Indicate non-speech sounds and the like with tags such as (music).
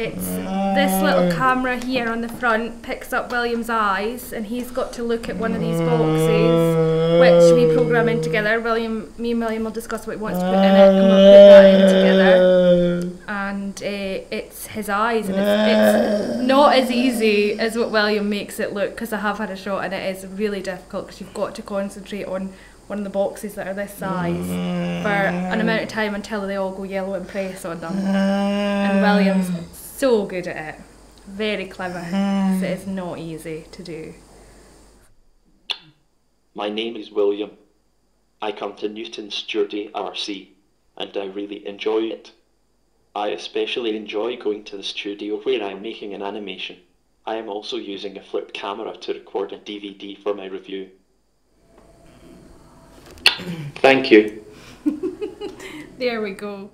it's this little camera here on the front picks up William's eyes, and he's got to look at one of these boxes, which we program in together. William, me and William will discuss what he wants to put in it, and we'll put that in together. And uh, it's his eyes, and it's, it's not as easy as what William makes it look. Because I have had a shot, and it is really difficult because you've got to concentrate on one of the boxes that are this size for an amount of time until they all go yellow and press on them. And William's so good at it. Very clever. Hmm. So it's not easy to do. My name is William. I come to Newton Stewart RC, and I really enjoy it. I especially enjoy going to the studio where I am making an animation. I am also using a flip camera to record a DVD for my review. (coughs) Thank you. (laughs) There we go.